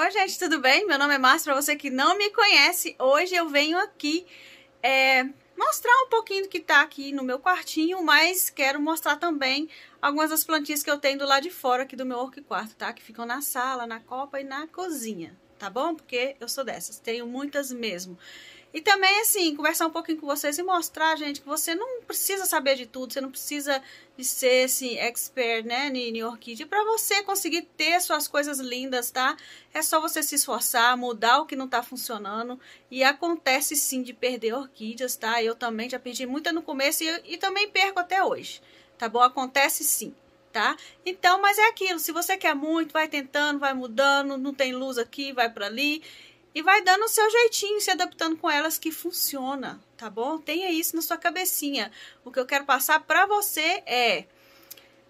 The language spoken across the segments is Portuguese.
Oi, gente, tudo bem? Meu nome é Márcia. Para você que não me conhece, hoje eu venho aqui é, mostrar um pouquinho do que tá aqui no meu quartinho, mas quero mostrar também algumas das plantinhas que eu tenho do lado de fora aqui do meu orque quarto, tá? Que ficam na sala, na copa e na cozinha, tá bom? Porque eu sou dessas, tenho muitas mesmo. E também, assim, conversar um pouquinho com vocês e mostrar, gente, que você não precisa saber de tudo, você não precisa de ser, assim, expert, né, em orquídea, para você conseguir ter suas coisas lindas, tá? É só você se esforçar, mudar o que não tá funcionando, e acontece, sim, de perder orquídeas, tá? Eu também já perdi muita no começo e, e também perco até hoje, tá bom? Acontece, sim tá? Então, mas é aquilo, se você quer muito, vai tentando, vai mudando, não tem luz aqui, vai para ali e vai dando o seu jeitinho, se adaptando com elas que funciona, tá bom? Tenha isso na sua cabecinha. O que eu quero passar para você é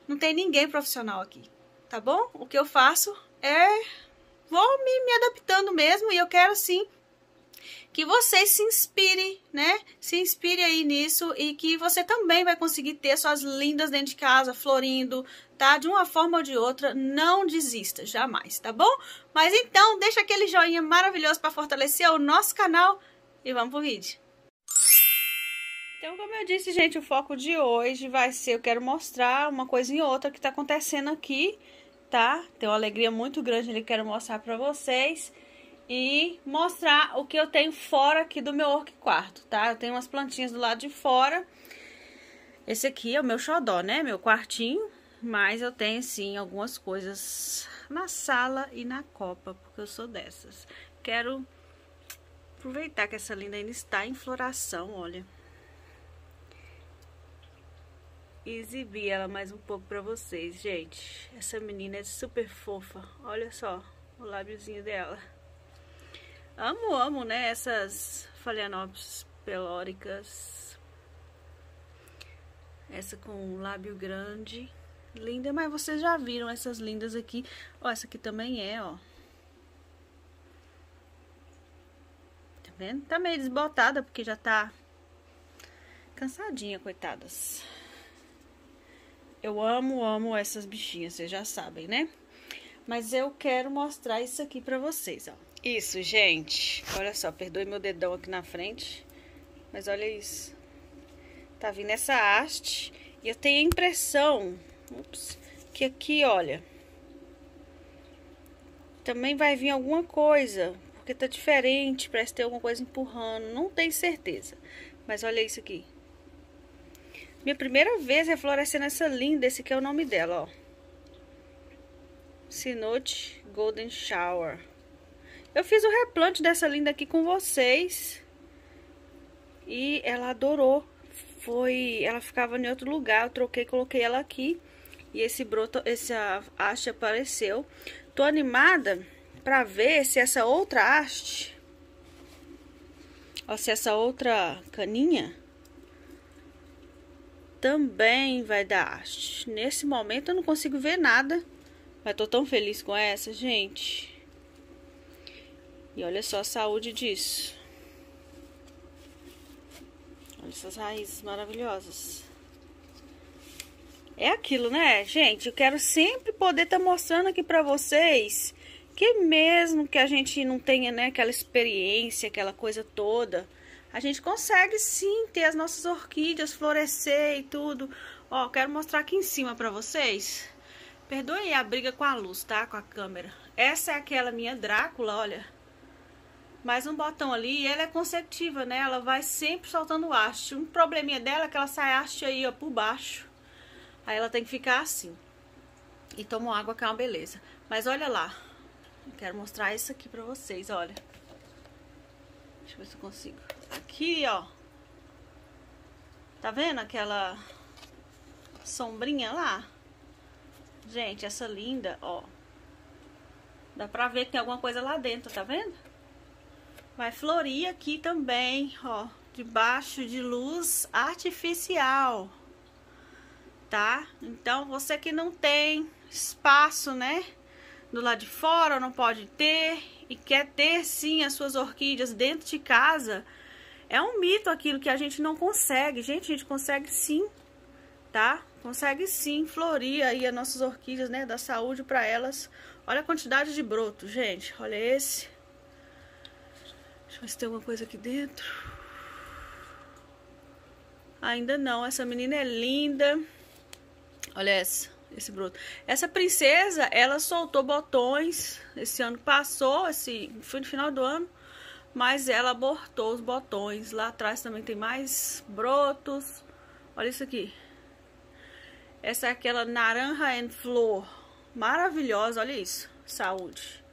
não tem ninguém profissional aqui, tá bom? O que eu faço é vou me, me adaptando mesmo e eu quero sim que você se inspire, né? Se inspire aí nisso e que você também vai conseguir ter suas lindas dentro de casa, florindo, tá? De uma forma ou de outra, não desista, jamais, tá bom? Mas então, deixa aquele joinha maravilhoso para fortalecer o nosso canal e vamos pro vídeo. Então, como eu disse, gente, o foco de hoje vai ser, eu quero mostrar uma coisinha ou outra que tá acontecendo aqui, tá? Tem uma alegria muito grande que quero mostrar pra vocês e mostrar o que eu tenho fora aqui do meu orque quarto, tá? Eu tenho umas plantinhas do lado de fora. Esse aqui é o meu xodó, né? Meu quartinho. Mas eu tenho, sim, algumas coisas na sala e na copa, porque eu sou dessas. Quero aproveitar que essa linda ainda está em floração, olha. E exibir ela mais um pouco pra vocês, gente. Essa menina é super fofa. Olha só o lábiozinho dela. Amo, amo, né? Essas Phalaenopsis pelóricas. Essa com lábio grande. Linda, mas vocês já viram essas lindas aqui. Ó, essa aqui também é, ó. Tá vendo? Tá meio desbotada, porque já tá cansadinha, coitadas. Eu amo, amo essas bichinhas, vocês já sabem, né? Mas eu quero mostrar isso aqui pra vocês, ó. Isso, gente. Olha só, perdoe meu dedão aqui na frente. Mas olha isso. Tá vindo essa haste. E eu tenho a impressão ups, que aqui, olha. Também vai vir alguma coisa. Porque tá diferente. Parece ter alguma coisa empurrando. Não tenho certeza. Mas olha isso aqui. Minha primeira vez reflorescendo essa linda. Esse aqui é o nome dela, ó. Sinote Golden Shower. Eu fiz o replante dessa linda aqui com vocês. E ela adorou. Foi, ela ficava em outro lugar, eu troquei, coloquei ela aqui. E esse broto, essa haste apareceu. Tô animada pra ver se essa outra haste, ó, se essa outra caninha também vai dar haste. Nesse momento eu não consigo ver nada, mas tô tão feliz com essa, gente. E olha só a saúde disso. Olha essas raízes maravilhosas. É aquilo, né, gente? Eu quero sempre poder estar tá mostrando aqui pra vocês que mesmo que a gente não tenha, né, aquela experiência, aquela coisa toda, a gente consegue sim ter as nossas orquídeas florescer e tudo. Ó, quero mostrar aqui em cima pra vocês. Perdoe a briga com a luz, tá? Com a câmera. Essa é aquela minha Drácula, olha mais um botão ali e ela é consecutiva, né? Ela vai sempre soltando haste. Um probleminha dela é que ela sai haste aí, ó, por baixo. Aí ela tem que ficar assim. E toma água que é uma beleza. Mas olha lá. Quero mostrar isso aqui pra vocês, olha. Deixa eu ver se eu consigo. Aqui, ó. Tá vendo aquela sombrinha lá? Gente, essa linda, ó. Dá pra ver que tem alguma coisa lá dentro, tá vendo? Vai florir aqui também, ó, debaixo de luz artificial, tá? Então, você que não tem espaço, né, do lado de fora, não pode ter e quer ter sim as suas orquídeas dentro de casa, é um mito aquilo que a gente não consegue. Gente, a gente consegue sim, tá? Consegue sim florir aí as nossas orquídeas, né, da saúde para elas Olha a quantidade de broto, gente. Olha esse. Deixa eu ver se tem alguma coisa aqui dentro. Ainda não. Essa menina é linda. Olha essa, esse broto. Essa princesa, ela soltou botões. Esse ano passou, esse foi no final do ano. Mas ela abortou os botões. Lá atrás também tem mais brotos. Olha isso aqui. Essa é aquela naranja and flor maravilhosa, olha isso, saúde.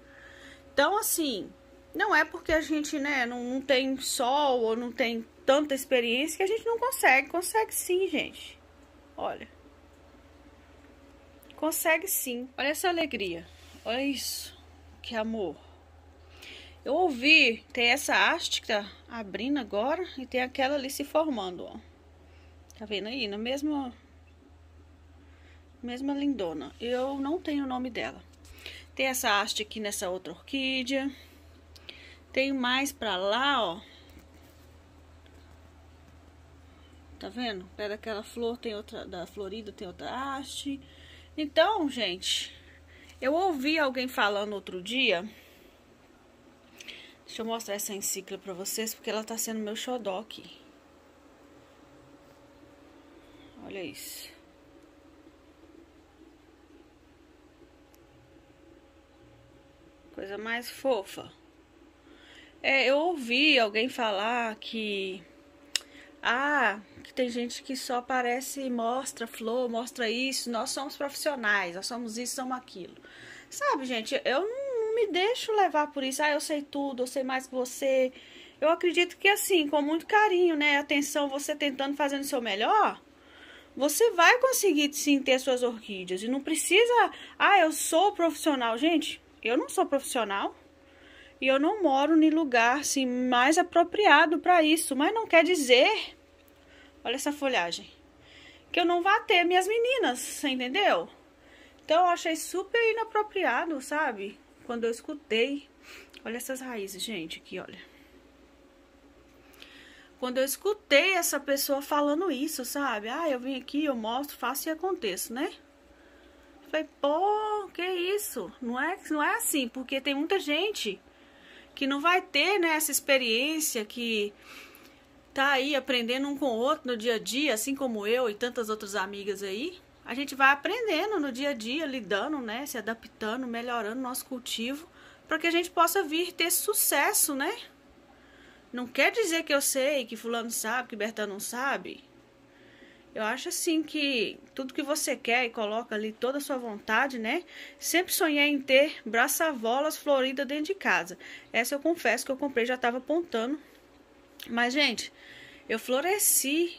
Então, assim, não é porque a gente, né, não, não tem sol ou não tem tanta experiência que a gente não consegue. Consegue sim, gente. Olha. Consegue sim. Olha essa alegria. Olha isso. Que amor. Eu ouvi, tem essa haste que tá abrindo agora e tem aquela ali se formando, ó. Tá vendo aí? Na mesma mesma lindona. Eu não tenho o nome dela. Tem essa haste aqui nessa outra orquídea. Tem mais pra lá, ó. Tá vendo? Pé daquela flor tem outra, da florida tem outra haste. Então, gente, eu ouvi alguém falando outro dia. Deixa eu mostrar essa encíclica pra vocês, porque ela tá sendo meu xodó aqui. Olha isso. Coisa mais fofa. É, eu ouvi alguém falar que. Ah, que tem gente que só aparece e mostra flor, mostra isso. Nós somos profissionais, nós somos isso, somos aquilo. Sabe, gente, eu não, me deixo levar por isso. Ah, eu sei tudo, eu sei mais que você. Eu acredito que assim, com muito carinho, né? Atenção, você tentando fazendo o seu melhor, você vai conseguir sim ter suas orquídeas. E não precisa, ah, eu sou profissional. Gente, eu não sou profissional e eu não moro em lugar assim, mais apropriado para isso, mas não quer dizer, olha essa folhagem, que eu não vá ter minhas meninas, entendeu? Então eu achei super inapropriado, sabe? Quando eu escutei, olha essas raízes, gente, aqui, olha. Quando eu escutei essa pessoa falando isso, sabe? Ah, eu vim aqui, eu mostro, faço e aconteço, né? Falei, pô, que isso? Não é, não é assim, porque tem muita gente que não vai ter né, essa experiência que tá aí aprendendo um com o outro no dia a dia, assim como eu e tantas outras amigas aí. A gente vai aprendendo no dia a dia, lidando, né, se adaptando, melhorando nosso cultivo, para que a gente possa vir ter sucesso, né? Não quer dizer que eu sei, que fulano sabe, que Berta não sabe. Eu acho assim que tudo que você quer e coloca ali toda a sua vontade, né? Sempre sonhei em ter braçavolas floridas dentro de casa. Essa eu confesso que eu comprei, já estava apontando. Mas, gente, eu floresci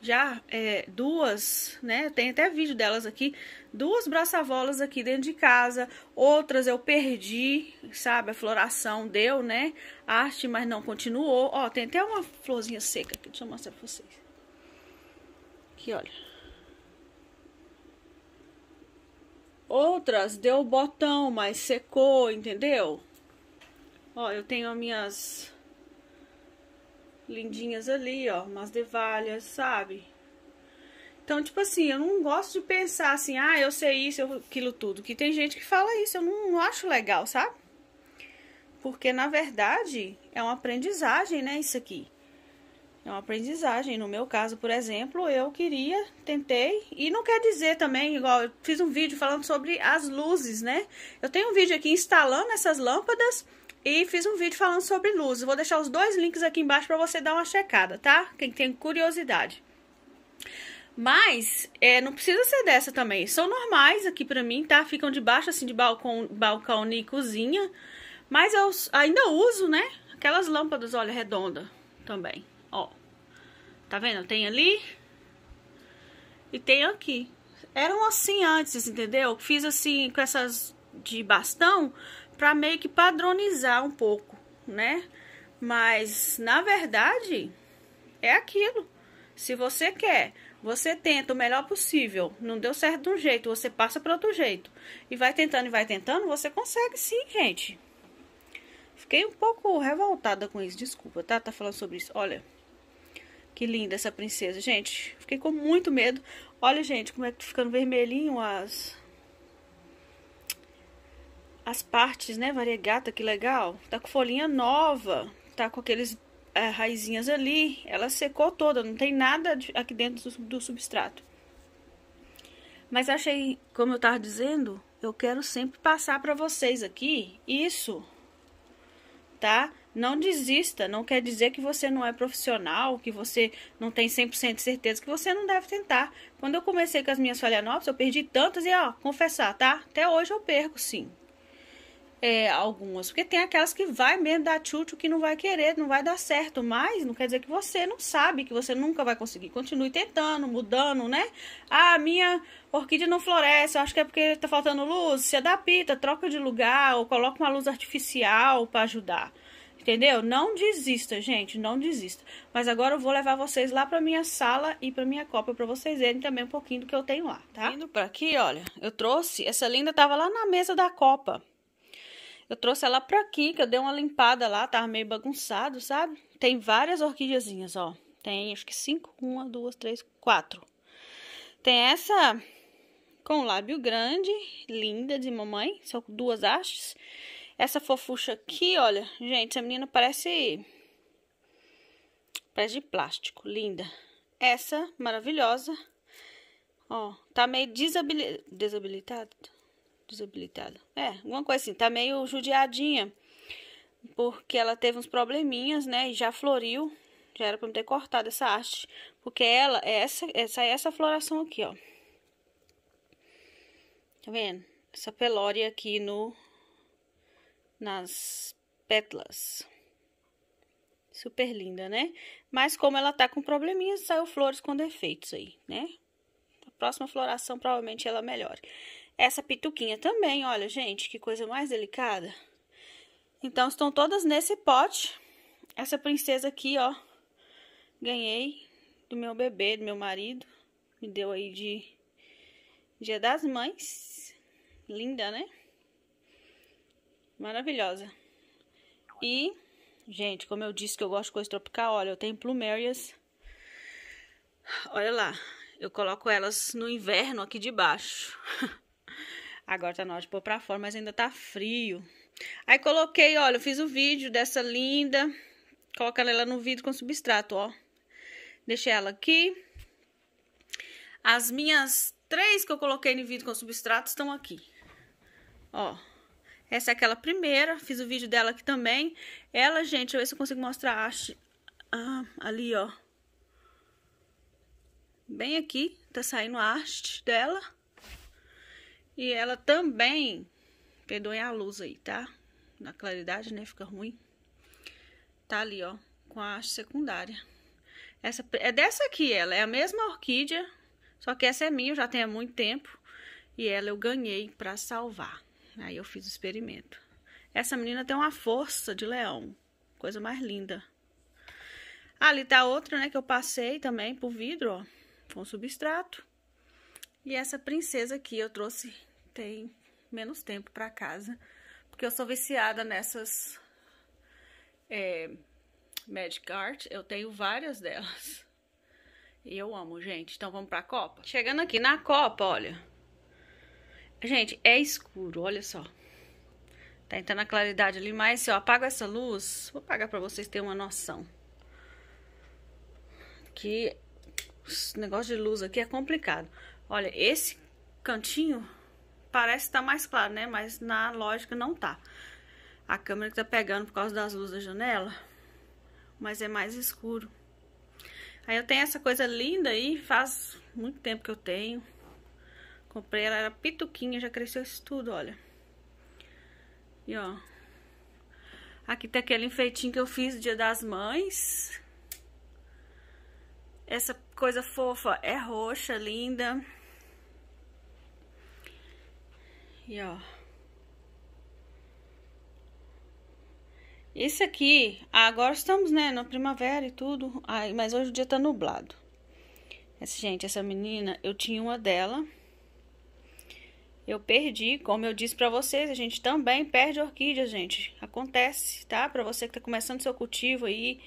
já é, duas, né? Tem até vídeo delas aqui. Duas braçavolas aqui dentro de casa. Outras eu perdi, sabe? A floração deu, né? Arte, mas não continuou. Ó, tem até uma florzinha seca aqui. Deixa eu mostrar pra vocês. Aqui, olha. Outras deu botão, mas secou, entendeu? Ó, eu tenho as minhas lindinhas ali, ó, umas devalhas, sabe? Então, tipo assim, eu não gosto de pensar assim, ah, eu sei isso, eu, aquilo tudo. Que tem gente que fala isso, eu não, não acho legal, sabe? Porque, na verdade, é uma aprendizagem, né, isso aqui. É uma aprendizagem. No meu caso, por exemplo, eu queria, tentei, e não quer dizer também, igual eu fiz um vídeo falando sobre as luzes, né? Eu tenho um vídeo aqui instalando essas lâmpadas e fiz um vídeo falando sobre luzes. Vou deixar os dois links aqui embaixo para você dar uma checada, tá? Quem tem curiosidade. Mas, é, não precisa ser dessa também. São normais aqui pra mim, tá? Ficam debaixo, assim, de balcão, balcão e cozinha. Mas eu ainda uso, né? Aquelas lâmpadas, olha, redonda também. Tá vendo? Tem ali e tem aqui. Eram assim antes, entendeu? Fiz assim com essas de bastão para meio que padronizar um pouco, né? Mas na verdade é aquilo. Se você quer, você tenta o melhor possível. Não deu certo de um jeito, você passa para outro jeito. E vai tentando e vai tentando, você consegue sim, gente. Fiquei um pouco revoltada com isso, desculpa, tá? Tá falando sobre isso. Olha, que linda essa princesa. Gente, fiquei com muito medo. Olha, gente, como é que tá ficando vermelhinho as... as partes, né, variegata, que legal. Tá com folhinha nova, tá com aqueles é, raizinhas ali. Ela secou toda, não tem nada aqui dentro do, do substrato. Mas achei, como eu tava dizendo, eu quero sempre passar para vocês aqui isso, tá? Não desista, não quer dizer que você não é profissional, que você não tem 100% de certeza, que você não deve tentar. Quando eu comecei com as minhas falhanópolis, eu perdi tantas e, ó, confessar, tá? Até hoje eu perco, sim é, algumas. Porque tem aquelas que vai mesmo dar chute que não vai querer, não vai dar certo. Mas não quer dizer que você não sabe, que você nunca vai conseguir. Continue tentando, mudando, né? Ah, minha orquídea não floresce, eu acho que é porque tá faltando luz. Se adapta, troca de lugar ou coloca uma luz artificial para ajudar. Entendeu? Não desista, gente, não desista. Mas agora eu vou levar vocês lá para minha sala e para minha copa para vocês verem também um pouquinho do que eu tenho lá, tá? Indo para aqui, olha, eu trouxe, essa linda tava lá na mesa da copa. Eu trouxe ela pra aqui, que eu dei uma limpada lá, tava meio bagunçado, sabe? Tem várias orquídeazinhas, ó. Tem acho que cinco, uma, duas, três, quatro. Tem essa com lábio grande, linda de mamãe, são duas hastes. Essa fofucha aqui, olha, gente, essa menina parece parece de plástico, linda. Essa maravilhosa, ó, tá meio desabilitada, desabilitada desabilitada. É, alguma coisa assim, tá meio judiadinha. Porque ela teve uns probleminhas, né? E já floriu. Já era pra me ter cortado essa haste. Porque ela, essa, essa é essa floração aqui, ó. Tá vendo? Essa pelória aqui no... Nas pétalas. Super linda, né? Mas como ela tá com probleminhas, saiu flores com defeitos aí, né? A próxima floração provavelmente ela melhore. Essa pituquinha também, olha, gente, que coisa mais delicada. Então, estão todas nesse pote. Essa princesa aqui, ó, ganhei do meu bebê, do meu marido. Me deu aí de Dia das Mães. Linda, né? Maravilhosa. E, gente, como eu disse que eu gosto de coisa tropical, olha, eu tenho plumérias. Olha lá, eu coloco elas no inverno aqui debaixo. Agora tá na hora de pôr pra fora, mas ainda tá frio. Aí coloquei, olha, eu fiz o vídeo dessa linda. Coloca ela no vidro com substrato, ó. Deixei ela aqui. As minhas três que eu coloquei no vidro com substrato estão aqui. Ó. Essa é aquela primeira. Fiz o vídeo dela aqui também. Ela, gente, deixa eu ver se eu consigo mostrar a. Ah, ali, ó. Bem aqui, tá saindo a haste dela. E ela também, perdoem a luz aí, tá? Na claridade, né? Fica ruim. Tá ali, ó, com a haste secundária. Essa, é dessa aqui, ela é a mesma orquídea, só que essa é minha, já tenho há muito tempo. E ela eu ganhei pra salvar. Aí eu fiz o experimento. Essa menina tem uma força de leão. Coisa mais linda. Ali tá outra, né, que eu passei também por vidro, ó. Com substrato. E essa princesa aqui eu trouxe tem menos tempo para casa, porque eu sou viciada nessas é, Magic Art, eu tenho várias delas. E eu amo, gente. Então vamos pra Copa? Chegando aqui na Copa, olha. Gente, é escuro, olha só. Tá entrando a claridade ali, mas se eu apago essa luz, vou apagar pra vocês terem uma noção. Que esse negócio de luz aqui é complicado. Olha, esse cantinho parece estar tá mais claro, né? Mas na lógica não tá. A câmera que tá pegando por causa das luzes da janela, mas é mais escuro. Aí eu tenho essa coisa linda aí, faz muito tempo que eu tenho. Comprei ela, era pituquinha, já cresceu isso tudo, olha. E ó. Aqui tem aquele enfeitinho que eu fiz no dia das mães. Essa coisa fofa é roxa, linda. E ó. Esse aqui, agora estamos, né, na primavera e tudo, ai, mas hoje o dia tá nublado. Essa, gente, essa menina, eu tinha uma dela. Eu perdi, como eu disse pra vocês, a gente também perde orquídeas, gente. Acontece, tá? Pra você que tá começando seu cultivo aí,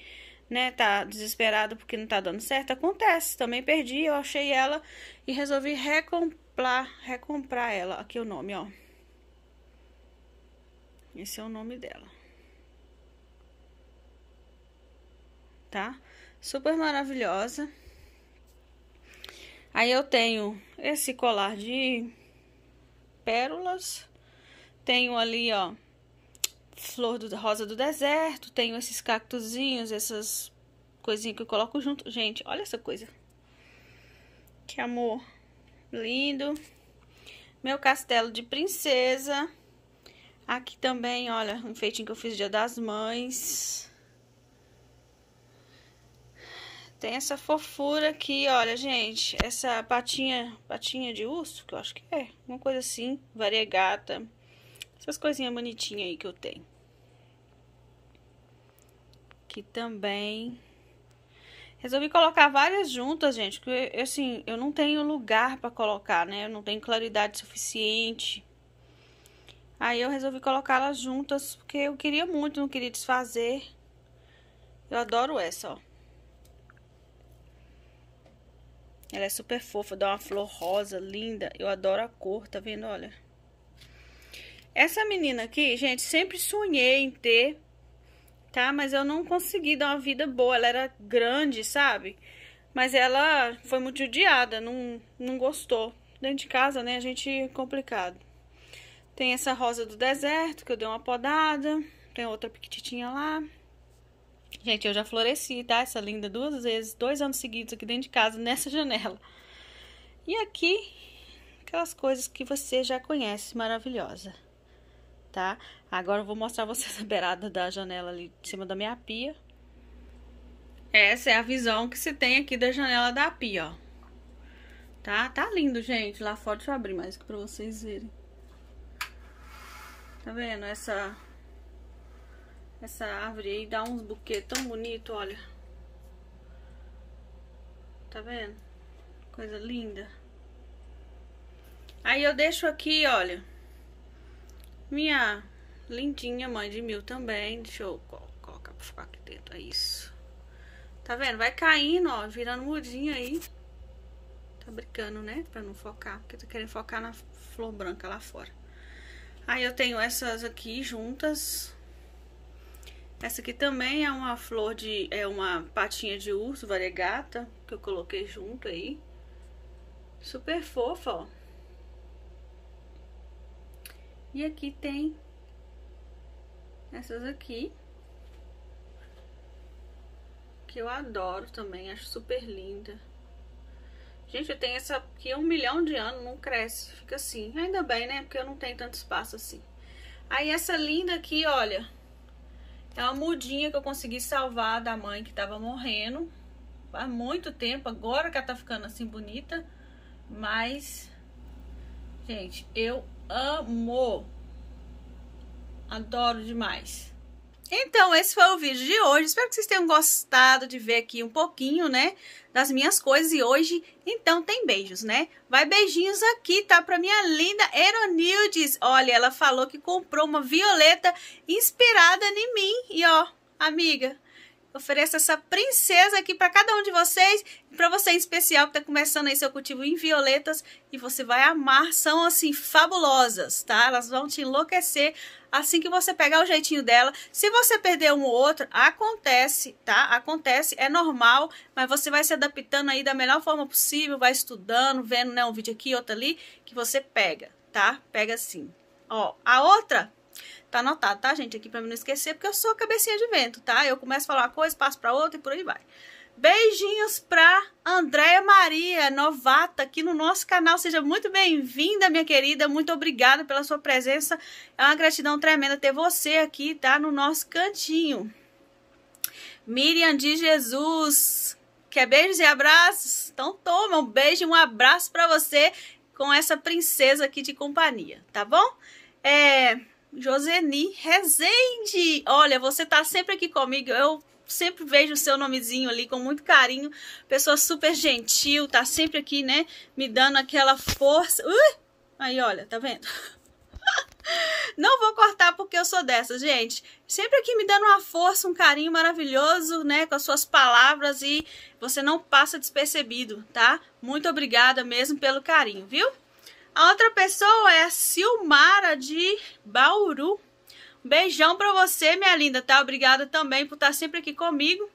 né, tá desesperado porque não tá dando certo, acontece. Também perdi, eu achei ela e resolvi recomprar, recomprar ela. Aqui o nome, ó. Esse é o nome dela. Tá? Super maravilhosa. Aí eu tenho esse colar de pérolas. Tenho ali, ó, flor do rosa do deserto. Tenho esses cactuzinhos, essas coisinhas que eu coloco junto. Gente, olha essa coisa. Que amor. Lindo. Meu castelo de princesa. Aqui também, olha, um enfeitinho que eu fiz dia das mães. Tem essa fofura aqui, olha, gente. Essa patinha, patinha de urso, que eu acho que é. Uma coisa assim, variegata. Essas coisinhas bonitinhas aí que eu tenho. Aqui também Resolvi colocar várias juntas, gente, porque assim, eu não tenho lugar para colocar, né? Eu não tenho claridade suficiente. Aí eu resolvi colocá-las juntas, porque eu queria muito, não queria desfazer. Eu adoro essa, ó. Ela é super fofa, dá uma flor rosa, linda. Eu adoro a cor, tá vendo? Olha. Essa menina aqui, gente, sempre sonhei em ter tá? Mas eu não consegui dar uma vida boa. Ela era grande, sabe? Mas ela foi muito judiada, não, não gostou. Dentro de casa, né, a gente é complicado. Tem essa rosa do deserto, que eu dei uma podada. Tem outra piquititinha lá. Gente, eu já floresci, tá? Essa linda duas vezes, dois anos seguidos aqui dentro de casa, nessa janela. E aqui, aquelas coisas que você já conhece, maravilhosa tá? Agora eu vou mostrar vocês a beirada da janela ali de cima da minha pia. Essa é a visão que se tem aqui da janela da pia, ó. Tá? Tá lindo, gente. Lá fora, deixa eu abrir mais aqui pra vocês verem. Tá vendo? Essa... Essa árvore aí dá uns buquês tão bonito, olha. Tá vendo? Coisa linda. Aí eu deixo aqui, olha minha lindinha mãe de mil também. Deixa eu colocar pra ficar aqui dentro. É isso. Tá vendo? Vai caindo, ó. Virando mudinha aí. Tá brincando, né? Pra não focar. Porque eu tô querendo focar na flor branca lá fora. Aí eu tenho essas aqui juntas. Essa aqui também é uma flor de... É uma patinha de urso variegata. Que eu coloquei junto aí. Super fofa, ó. E aqui tem essas aqui. Que eu adoro também, acho super linda. Gente, eu tenho essa aqui há um milhão de anos, não cresce, fica assim. Ainda bem, né? Porque eu não tenho tanto espaço assim. Aí essa linda aqui, olha, é uma mudinha que eu consegui salvar da mãe que tava morrendo. Há muito tempo, agora que ela tá ficando assim bonita. Mas, gente, eu amo. Adoro demais. Então, esse foi o vídeo de hoje. Espero que vocês tenham gostado de ver aqui um pouquinho, né, das minhas coisas. E hoje, então, tem beijos, né? Vai beijinhos aqui, tá? Pra minha linda Eronildes. Olha, ela falou que comprou uma violeta inspirada em mim. E ó, amiga, ofereço essa princesa aqui para cada um de vocês. E para você em especial que está começando aí seu cultivo em violetas. E você vai amar. São, assim, fabulosas, tá? Elas vão te enlouquecer assim que você pegar o jeitinho dela. Se você perder um ou outro, acontece, tá? Acontece, é normal. Mas você vai se adaptando aí da melhor forma possível. Vai estudando, vendo, né? Um vídeo aqui, outro ali. Que você pega, tá? Pega assim. Ó, a outra Tá anotado, tá, gente? Aqui pra mim não esquecer, porque eu sou cabecinha de vento, tá? Eu começo a falar uma coisa, passo pra outra e por aí vai. Beijinhos pra Andréia Maria, novata aqui no nosso canal. Seja muito bem-vinda, minha querida. Muito obrigada pela sua presença. É uma gratidão tremenda ter você aqui, tá? No nosso cantinho. Miriam de Jesus. Quer beijos e abraços? Então toma um beijo e um abraço pra você com essa princesa aqui de companhia, tá bom? É... Joseni Rezende. Olha, você tá sempre aqui comigo. Eu sempre vejo o seu nomezinho ali com muito carinho. Pessoa super gentil, tá sempre aqui, né? Me dando aquela força. Uh! Aí, olha, tá vendo? Não vou cortar porque eu sou dessa, gente. Sempre aqui me dando uma força, um carinho maravilhoso, né? Com as suas palavras e você não passa despercebido, tá? Muito obrigada mesmo pelo carinho, viu? A outra pessoa é a Silmara de Bauru. Beijão pra você, minha linda, tá? Obrigada também por estar sempre aqui comigo.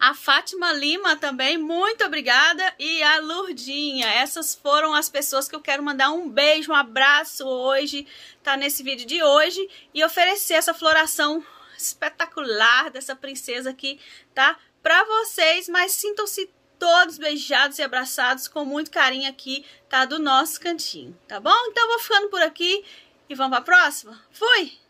A Fátima Lima também, muito obrigada. E a Lurdinha, essas foram as pessoas que eu quero mandar um beijo, um abraço hoje, tá nesse vídeo de hoje. E oferecer essa floração espetacular dessa princesa aqui, tá? Pra vocês, mas sintam-se todos beijados e abraçados com muito carinho aqui, tá? Do nosso cantinho, tá bom? Então, vou ficando por aqui e vamos pra próxima? Fui!